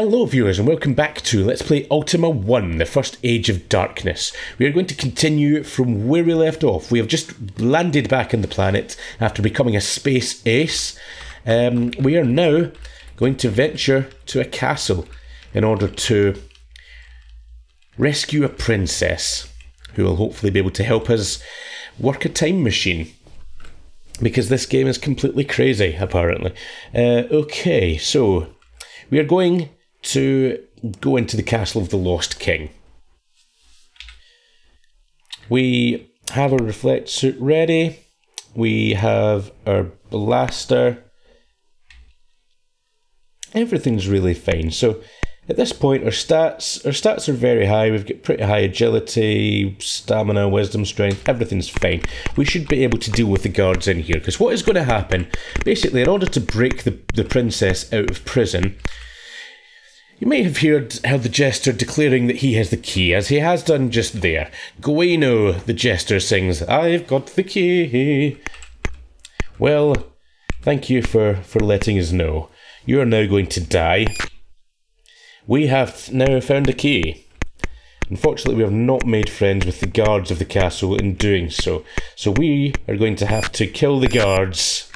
Hello viewers and welcome back to Let's Play Ultima 1, the first Age of Darkness. We are going to continue from where we left off. We have just landed back on the planet after becoming a space ace. Um, we are now going to venture to a castle in order to rescue a princess who will hopefully be able to help us work a time machine. Because this game is completely crazy, apparently. Uh, okay, so we are going to go into the castle of the Lost King. We have our reflect suit ready. We have our blaster. Everything's really fine. So at this point, our stats our stats are very high. We've got pretty high agility, stamina, wisdom, strength. Everything's fine. We should be able to deal with the guards in here because what is going to happen? Basically, in order to break the the princess out of prison, you may have heard how the jester declaring that he has the key, as he has done just there. Gueno, the jester sings, I've got the key. Well, thank you for, for letting us know. You are now going to die. We have now found a key. Unfortunately, we have not made friends with the guards of the castle in doing so. So we are going to have to kill the guards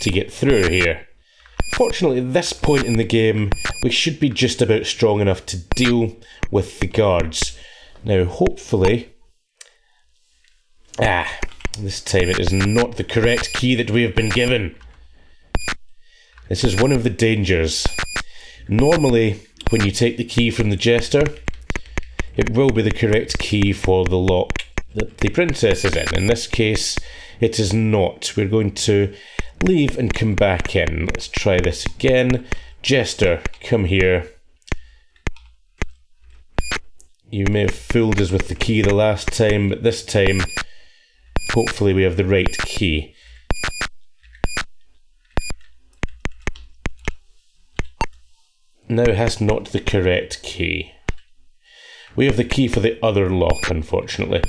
to get through here. Fortunately, at this point in the game, we should be just about strong enough to deal with the guards. Now, hopefully... Ah, this time it is not the correct key that we have been given. This is one of the dangers. Normally, when you take the key from the jester, it will be the correct key for the lock that the princess is in. In this case, it is not. We're going to leave and come back in. Let's try this again. Jester, come here. You may have fooled us with the key the last time, but this time, hopefully we have the right key. Now has not the correct key. We have the key for the other lock, unfortunately.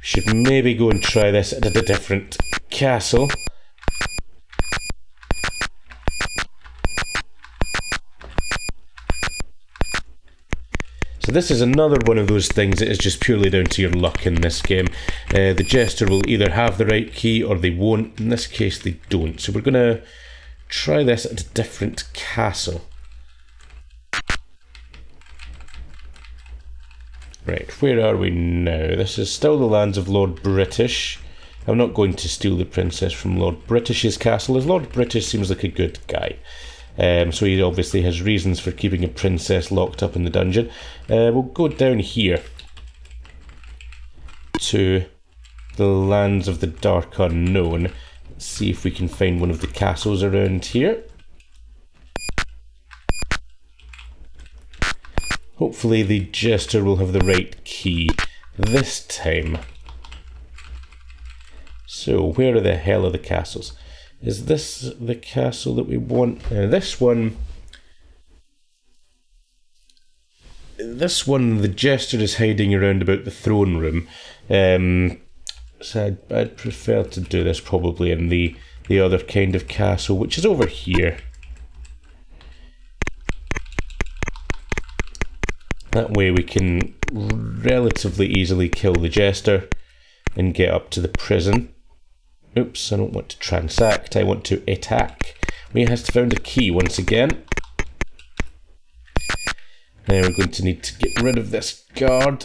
Should maybe go and try this at a different castle. This is another one of those things that is just purely down to your luck in this game. Uh, the Jester will either have the right key or they won't. In this case, they don't. So we're going to try this at a different castle. Right, where are we now? This is still the lands of Lord British. I'm not going to steal the princess from Lord British's castle, as Lord British seems like a good guy. Um, so he obviously has reasons for keeping a princess locked up in the dungeon. Uh, we'll go down here to the lands of the dark unknown. Let's see if we can find one of the castles around here. Hopefully the jester will have the right key this time. So where are the hell are the castles? Is this the castle that we want? Now this one... This one, the jester is hiding around about the throne room. Um, so I'd, I'd prefer to do this probably in the, the other kind of castle, which is over here. That way we can relatively easily kill the jester and get up to the prison. Oops, I don't want to transact, I want to attack. We has found a key once again. Now we're going to need to get rid of this guard.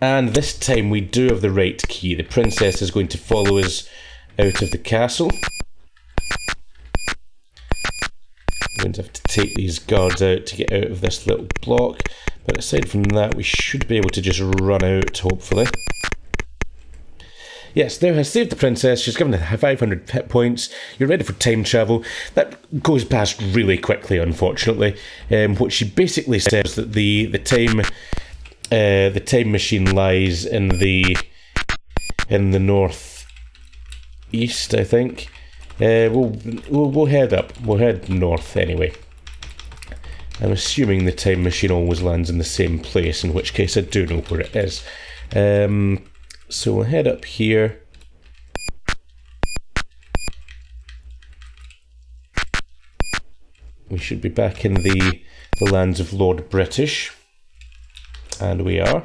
And this time we do have the right key. The princess is going to follow us out of the castle. We're going to have to take these guards out to get out of this little block. But aside from that, we should be able to just run out, hopefully. Yes, there has saved the princess. She's given her 500 hit points. You're ready for time travel. That goes past really quickly, unfortunately. Um, what she basically says that the the time uh, the time machine lies in the in the north east, I think. Uh, we'll, we'll we'll head up. We'll head north anyway. I'm assuming the time machine always lands in the same place, in which case I do know where it is. Um, so we'll head up here. we should be back in the, the lands of Lord British. And we are.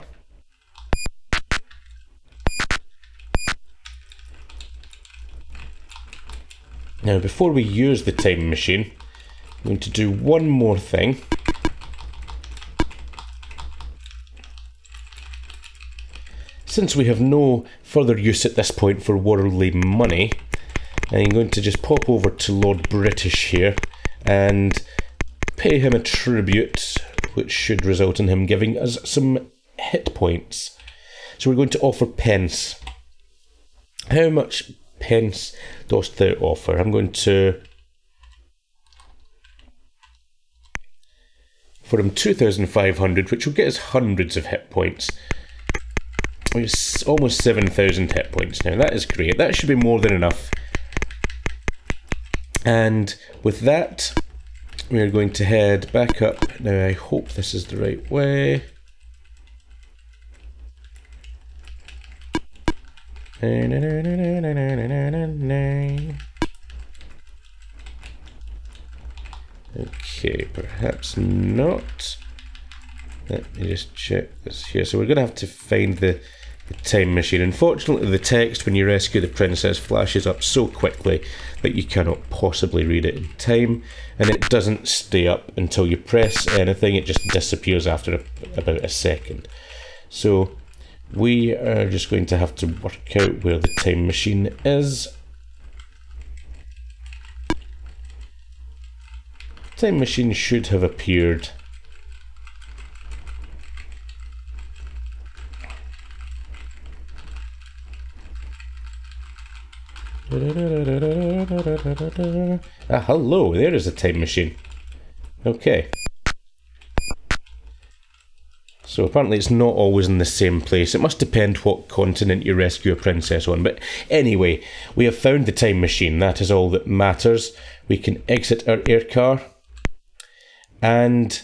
Now, before we use the time machine, I'm going to do one more thing. Since we have no further use at this point for worldly money, I'm going to just pop over to Lord British here and pay him a tribute, which should result in him giving us some hit points. So we're going to offer pence. How much pence dost thou offer? I'm going to for him 2,500, which will get us hundreds of hit points. Almost 7,000 hit points now. That is great. That should be more than enough. And with that, we are going to head back up. Now, I hope this is the right way. Okay, perhaps not. Let me just check this here. So we're going to have to find the, the time machine. Unfortunately, the text when you rescue the princess flashes up so quickly that you cannot possibly read it in time, and it doesn't stay up until you press anything. It just disappears after a, about a second. So we are just going to have to work out where the time machine is. Time machine should have appeared Ah, hello, there is a time machine. Okay. So apparently it's not always in the same place. It must depend what continent you rescue a princess on. But anyway, we have found the time machine. That is all that matters. We can exit our air car and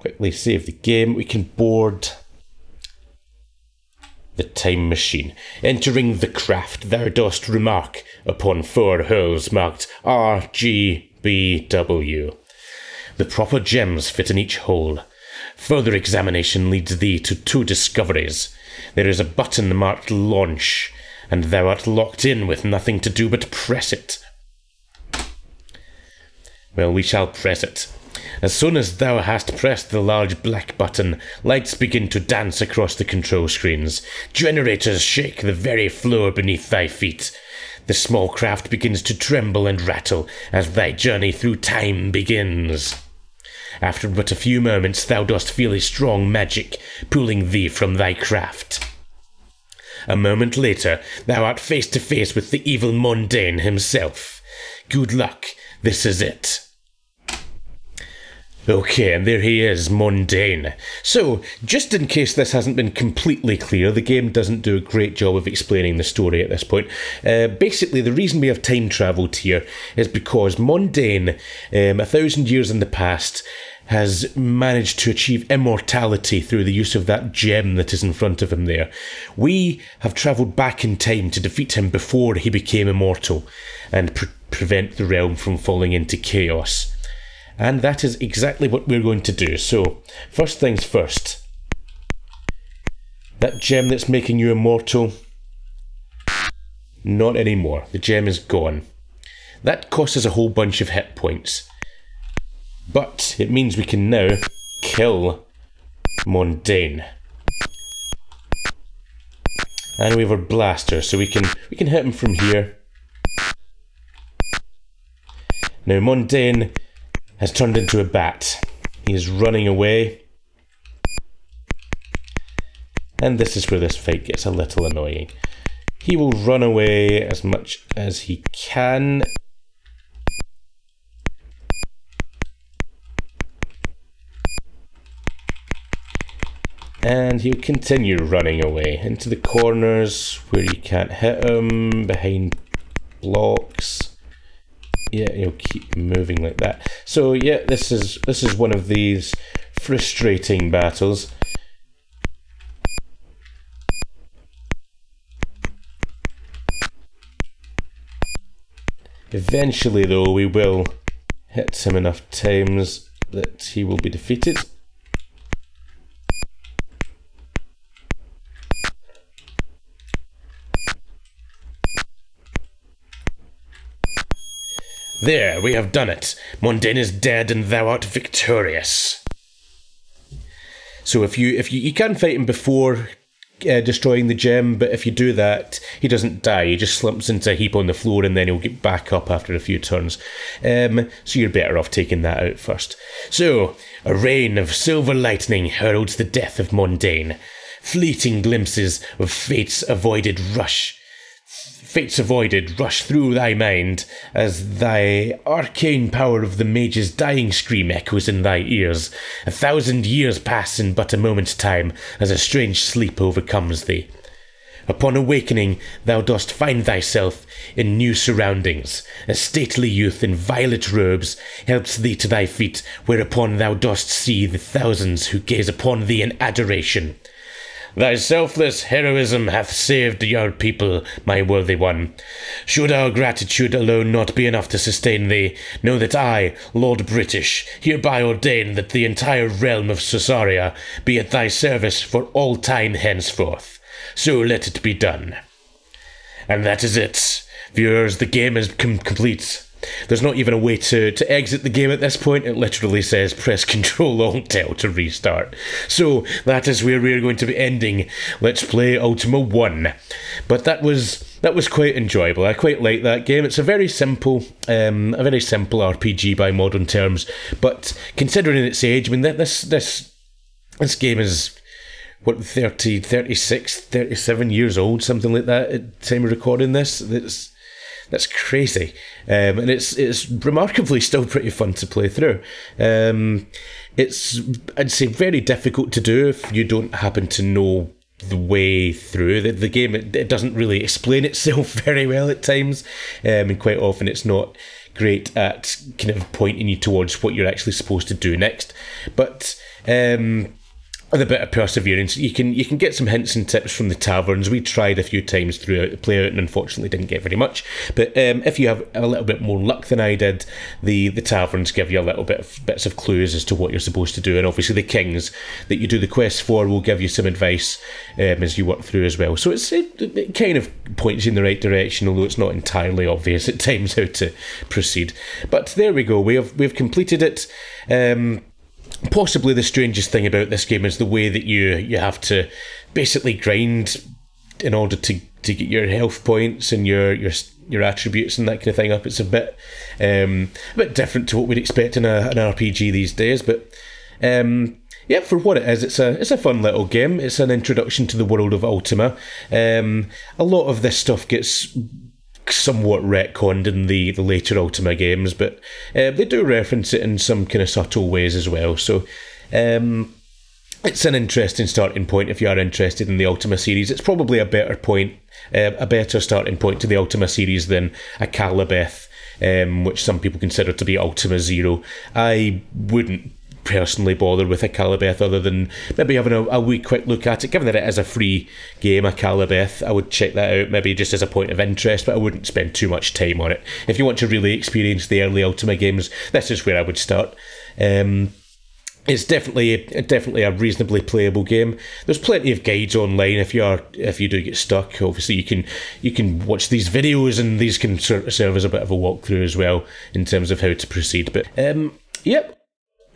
quickly save the game. We can board the time machine. Entering the craft, thou dost remark upon four holes marked R, G, B, W. The proper gems fit in each hole. Further examination leads thee to two discoveries. There is a button marked Launch, and thou art locked in with nothing to do but press it. Well, we shall press it. As soon as thou hast pressed the large black button, lights begin to dance across the control screens. Generators shake the very floor beneath thy feet. The small craft begins to tremble and rattle as thy journey through time begins. After but a few moments, thou dost feel a strong magic pulling thee from thy craft. A moment later, thou art face to face with the evil Mondain himself. Good luck, this is it. Okay, and there he is, Mondain. So, just in case this hasn't been completely clear, the game doesn't do a great job of explaining the story at this point. Uh, basically, the reason we have time travelled here is because Mondain, um, a thousand years in the past, has managed to achieve immortality through the use of that gem that is in front of him there. We have travelled back in time to defeat him before he became immortal and pre prevent the realm from falling into chaos. And that is exactly what we're going to do. So, first things first. That gem that's making you immortal, not anymore. The gem is gone. That costs us a whole bunch of hit points. But it means we can now kill Mondain. And we have our blaster, so we can we can hit him from here. Now Mondain has turned into a bat. He is running away. And this is where this fight gets a little annoying. He will run away as much as he can. And he'll continue running away into the corners where you can't hit him, behind blocks yeah, you'll keep moving like that. So yeah, this is this is one of these frustrating battles. Eventually, though, we will hit him enough times that he will be defeated. There, we have done it. Mondain is dead and thou art victorious. So if you if you, you can fight him before uh, destroying the gem, but if you do that, he doesn't die. He just slumps into a heap on the floor and then he'll get back up after a few turns. Um, so you're better off taking that out first. So, a rain of silver lightning heralds the death of Mondain. Fleeting glimpses of fate's avoided rush fates avoided rush through thy mind, as thy arcane power of the mage's dying scream echoes in thy ears. A thousand years pass in but a moment's time, as a strange sleep overcomes thee. Upon awakening, thou dost find thyself in new surroundings. A stately youth in violet robes helps thee to thy feet, whereupon thou dost see the thousands who gaze upon thee in adoration. Thy selfless heroism hath saved your people, my worthy one. Should our gratitude alone not be enough to sustain thee, know that I, Lord British, hereby ordain that the entire realm of Sosaria be at thy service for all time henceforth. So let it be done. And that is it. Viewers, the game is com complete. There's not even a way to, to exit the game at this point. It literally says press Control Alt Del to restart. So that is where we're going to be ending Let's Play Ultima 1. But that was that was quite enjoyable. I quite like that game. It's a very simple, um, a very simple RPG by modern terms. But considering its age, I mean, this this this game is what 30, 36, 37 years old, something like that at the time of recording this. It's that's crazy, um, and it's it's remarkably still pretty fun to play through. Um, it's I'd say very difficult to do if you don't happen to know the way through the, the game. It, it doesn't really explain itself very well at times, um, and quite often it's not great at kind of pointing you towards what you're actually supposed to do next. But um, with a bit of perseverance, you can you can get some hints and tips from the taverns. We tried a few times throughout the play out and unfortunately didn't get very much. But um, if you have a little bit more luck than I did, the the taverns give you a little bit of bits of clues as to what you're supposed to do, and obviously the kings that you do the quest for will give you some advice um, as you work through as well. So it's it, it kind of points you in the right direction, although it's not entirely obvious at times how to proceed. But there we go. We have we've completed it. Um, possibly the strangest thing about this game is the way that you you have to basically grind in order to to get your health points and your your your attributes and that kind of thing up. It's a bit um, a bit different to what we'd expect in a, an RPG these days, but um, yeah, for what it is, it's a it's a fun little game. It's an introduction to the world of Ultima. Um, a lot of this stuff gets somewhat retconned in the, the later Ultima games, but uh, they do reference it in some kind of subtle ways as well. So um, it's an interesting starting point if you are interested in the Ultima series. It's probably a better point, uh, a better starting point to the Ultima series than Akalabeth. Um, which some people consider to be Ultima Zero. I wouldn't personally bothered with Akalabeth other than maybe having a, a wee quick look at it. Given that it is a free game, Akalabeth, I would check that out maybe just as a point of interest, but I wouldn't spend too much time on it. If you want to really experience the early Ultima games, this is where I would start. Um, it's definitely definitely a reasonably playable game. There's plenty of guides online if you are if you do get stuck. Obviously, you can you can watch these videos and these can serve as a bit of a walkthrough as well in terms of how to proceed. But um, yep,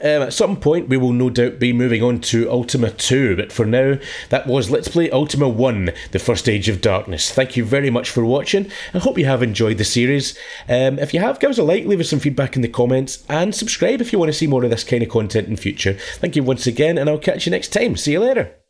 um, at some point, we will no doubt be moving on to Ultima 2, but for now, that was Let's Play Ultima 1, The First Age of Darkness. Thank you very much for watching. I hope you have enjoyed the series. Um, if you have, give us a like, leave us some feedback in the comments, and subscribe if you want to see more of this kind of content in future. Thank you once again, and I'll catch you next time. See you later.